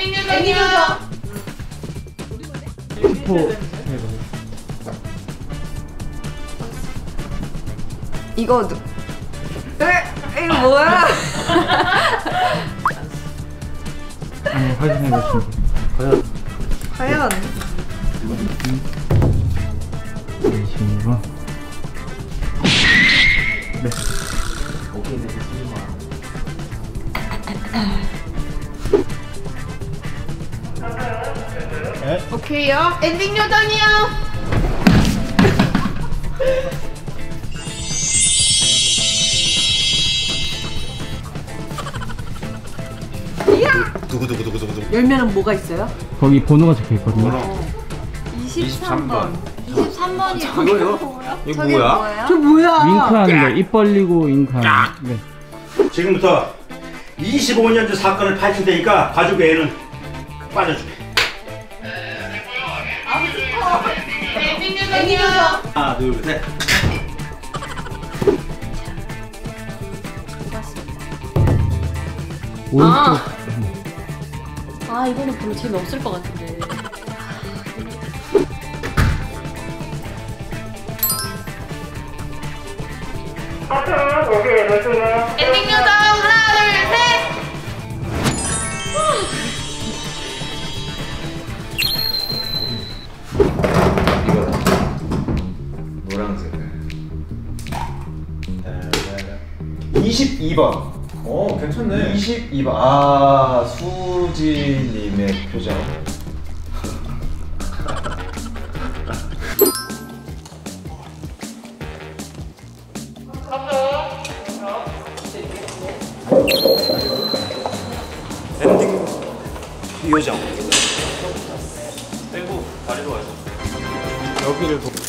애니 교정이요. 뭐 이거 누... 에? 이거 뭐야? 아니 확인해 보시고 과연 과연 네, 이거 네. 오케이요. 엔딩 요정이요. 두구두구두구두구. 열면은 뭐가 있어요? 거기 번호가 적혀 있거든요. 23번. 23번이 이거요? 이거 저게 뭐야? 뭐예요? 저 뭐야? 윙크하는 거, 입 벌리고 윙크하는 거. 네. 지금부터 25년 전 사건을 밝힐 테니까 가족 애는 빠져줄게. 요정이요. 하나, 둘, 셋. 오른쪽. 아 이거는 별로 재미없을 것 같은데 엔 22번. 오, 괜찮네. 22번. 아, 수지님의 표정. 엔딩 요정. 빼고 다리로 와서. 여기를 보고.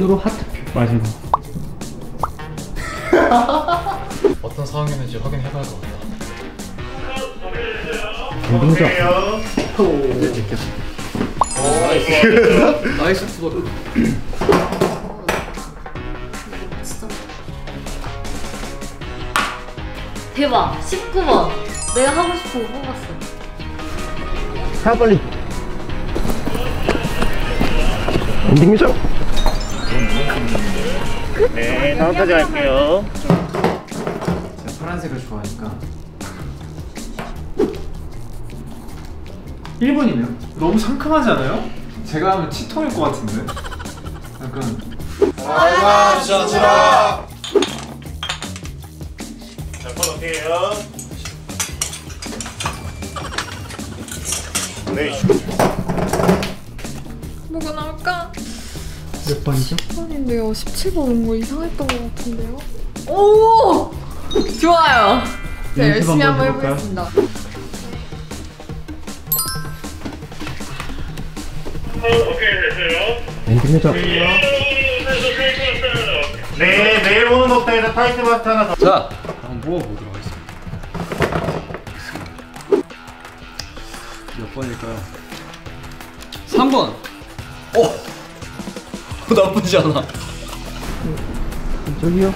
손으로 하트표 맞으고. 어떤 상황이었는지 확인해봐야 것 같다. 운동장. 나이스 투버. 대박 19번 내가 하고 싶은 거 뽑았어 하 빨리. 엔딩 요정. 네, 다음까지 갈게요. 제가 파란색을 좋아하니까. 1번이네요. 너무 상큼하지 않아요? 제가 하면 치통일 것 같은데. 약간 아. 자, 걸어올게요. 네, 뭐가 나올까? 몇 번이죠? 아닌데요. 17번 온거 이상했던 것 같은데요. 오! 좋아요. 자, 열심히 한번 한번 해볼까요? 해보겠습니다. 엔딩 요정. 네, 내일 오는 녹다에서 타이트 마스트 하나 더. 자 한번 모아보도록 하겠습니다. 몇 번일까요? 3번. 오. 나쁘지 않아. 저기요.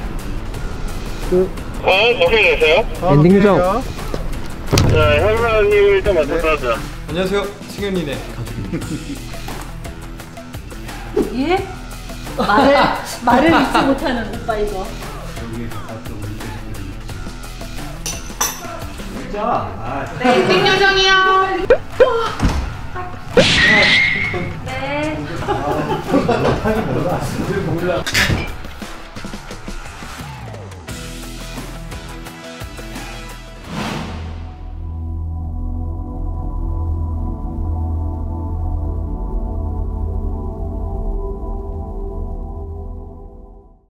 어, 어떻게 되세요? 엔딩 요정. 자, 현사님 일단 맡아서 하자. 안녕하세요. 승현이네. 예? 말을 말을 잊지 못하는 오빠 이거 네, 엔딩 요정이요. 네.